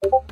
고고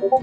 고고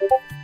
you